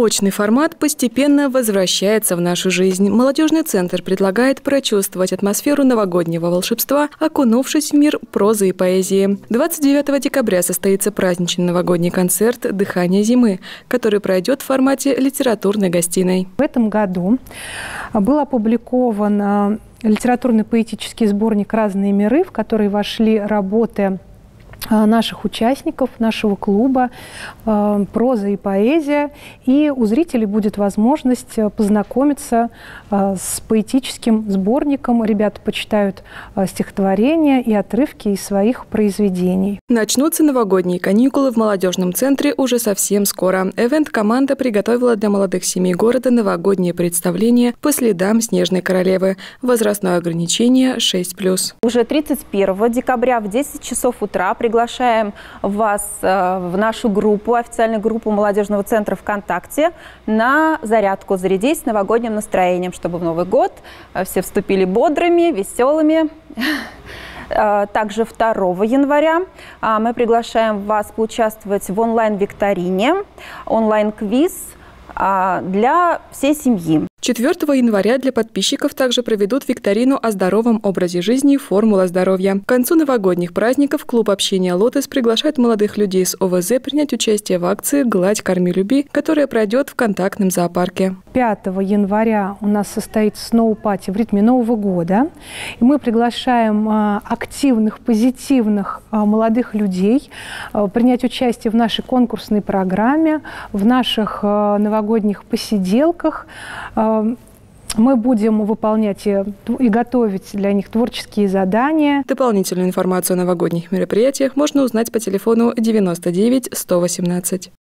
Очный формат постепенно возвращается в нашу жизнь. Молодежный центр предлагает прочувствовать атмосферу новогоднего волшебства, окунувшись в мир прозы и поэзии. 29 декабря состоится праздничный новогодний концерт «Дыхание зимы», который пройдет в формате литературной гостиной. В этом году был опубликован э, литературно-поэтический сборник «Разные миры», в который вошли работы наших участников нашего клуба э, «Проза и поэзия». И у зрителей будет возможность э, познакомиться с поэтическим сборником. Ребята почитают стихотворения и отрывки из своих произведений. Начнутся новогодние каникулы в молодежном центре уже совсем скоро. Эвент-команда приготовила для молодых семей города новогодние представления по следам «Снежной королевы». Возрастное ограничение 6+. Уже 31 декабря в 10 часов утра приглашаем приглашаем вас э, в нашу группу, официальную группу молодежного центра ВКонтакте на зарядку «Зарядись» новогодним настроением, чтобы в Новый год э, все вступили бодрыми, веселыми. Э, также 2 января мы приглашаем вас поучаствовать в онлайн-викторине, онлайн-квиз для всей семьи. 4 января для подписчиков также проведут викторину о здоровом образе жизни «Формула здоровья». К концу новогодних праздников клуб общения «Лотос» приглашает молодых людей с ОВЗ принять участие в акции «Гладь, корми, люби», которая пройдет в контактном зоопарке. 5 января у нас состоится сноу-пати в ритме Нового года. И мы приглашаем а, активных, позитивных а, молодых людей а, принять участие в нашей конкурсной программе, в наших новогодних посиделках – мы будем выполнять и, и готовить для них творческие задания. Дополнительную информацию о новогодних мероприятиях можно узнать по телефону 99 118.